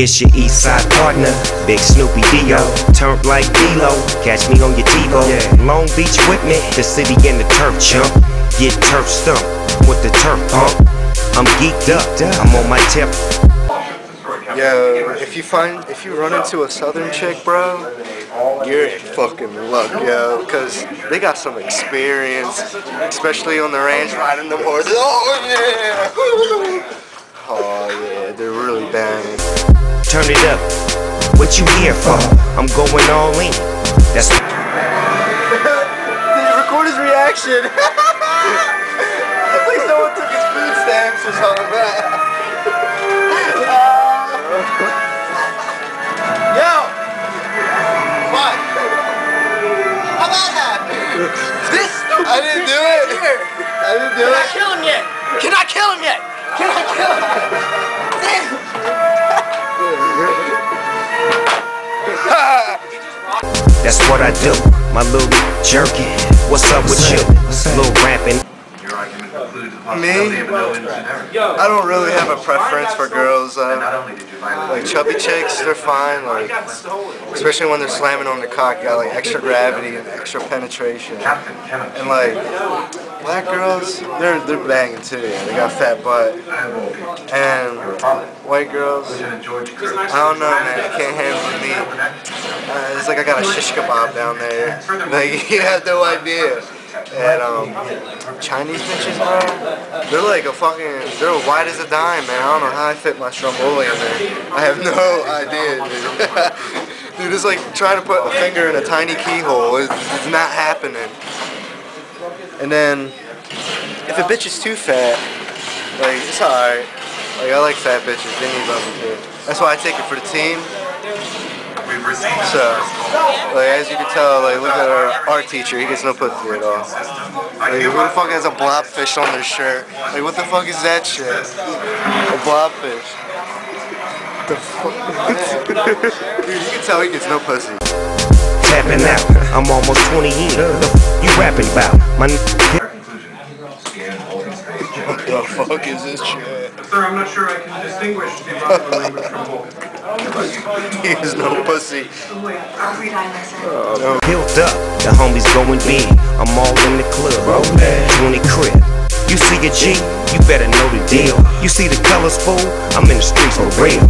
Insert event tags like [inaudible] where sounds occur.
It's your east side partner, Big Snoopy Dio. Turn like D-Lo, catch me on your TiVo. Long Beach with me, the city and the turf chump. Get turf stumped with the turf pump. I'm geeked up, I'm on my tip. Yo, if you find, if you run into a southern chick, bro, you're in fucking luck, yo, because they got some experience, especially on the ranch riding the horses. Oh, yeah! Oh, yeah, they're really banging. Turn it up. What you here for? I'm going all in. That's [laughs] Did you record his reaction? it's [laughs] like someone took his food stamps or something. [laughs] Yo! What? How about that? This? I didn't do it. I didn't do Can I kill him yet? Can I kill him yet? Can I kill him? That's what I do. My little jerky. What's up with you? Little rapping. Me? I don't really have a preference for girls. Uh, like chubby chicks, they're fine. Like especially when they're slamming on the cock, got like extra gravity and extra penetration. And like black girls, they're they're banging too. Yeah. They got fat butt. And white girls, I don't know, man. I can't handle the meat. Uh, it's like I got a shish kebab down there. Like [laughs] you have no idea. And um, Chinese bitches, bro, they're like a fucking, they're white as a dime, man. I don't know how I fit my stromboli in there. I have no idea, dude. [laughs] dude, it's like trying to put a finger in a tiny keyhole. It's, it's not happening. And then, if a bitch is too fat, like, it's alright. Like, I like fat bitches. They need love too. That's why I take it for the team. So, like, as you can tell, like, look at our art teacher. He gets no pussy at all. Like, who the fuck has a blobfish on their shirt? Like, what the fuck is that shit? A blobfish. The fuck? [laughs] Dude, you can tell he gets no pussy. Tapping out. I'm almost 20 in. You rapping about? My n- What the fuck is this shit? Sir, I'm not sure I can distinguish the Romulan language from Vulcan. [laughs] He has no pussy. Uh, built up. The homies going big. I'm all in the club. 20 crib. You see a G, you better know the deal. You see the colors, fool? I'm in the streets for real.